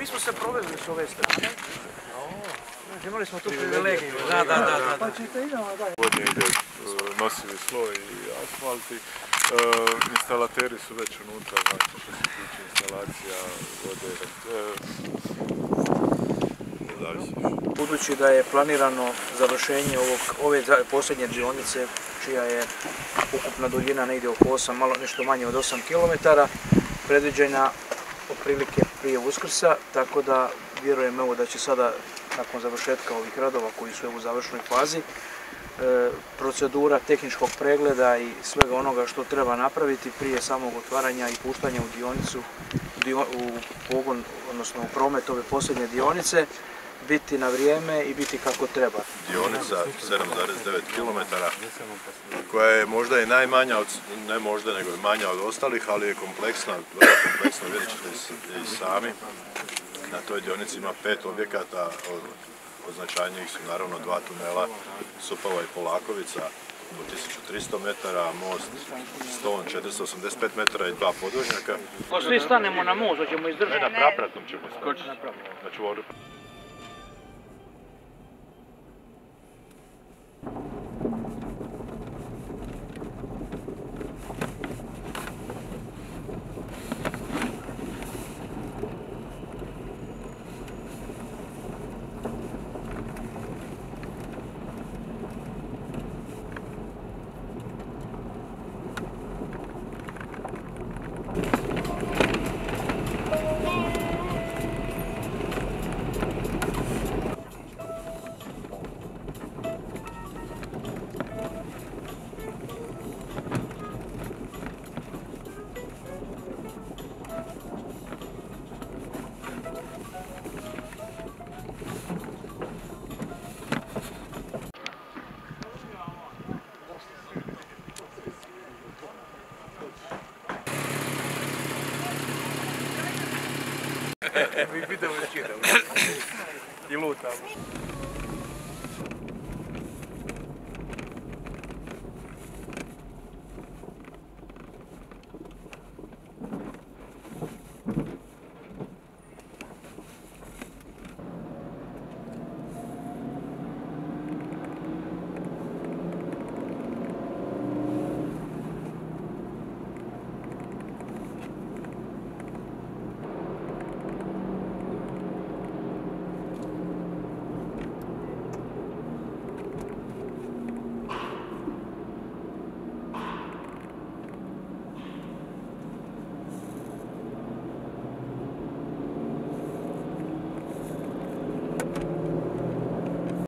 Mi smo se provezli s ove strane. Imali smo tu privilegiju. Da, da, da. da. Pa ćete idemo dalje. Vodnje ide e, nosivi sloj i asfalti. E, instalateri su već unutra, znači što se tiče instalacija vode. E. Budući da je planirano završenje ovog, ove posljednje dionice, čija je ukupna duljina negdje oko 8, malo nešto manje od 8 km, predviđena otprilike prije Uskrsa, tako da vjerujem evo da će sada nakon završetka ovih radova koji su u završnoj fazi, e, procedura tehničkog pregleda i svega onoga što treba napraviti prije samog otvaranja i puštanja u dionicu, dio- u pogon, odnosno u promet ove posljednje dionice, biti na vrijeme i biti kako treba. dionica 7,9 km koja je možda i najmanja od, ne možda nego i manja od ostalih, ali je kompleksna, vrlo kompleksna, vidjet ćete i sami. Na toj dionici ima pet objekata, od, od značajnijih su naravno dva tunela, Supava i Polakovica, do 1300 metara, most Ston 485 metara i dva podvožnjaka. Ako svi stanemo na most, hoćemo izdržati. Na prapratom ćemo skočiti, znači vodu. Mi vidimo čitamo. I lutamo.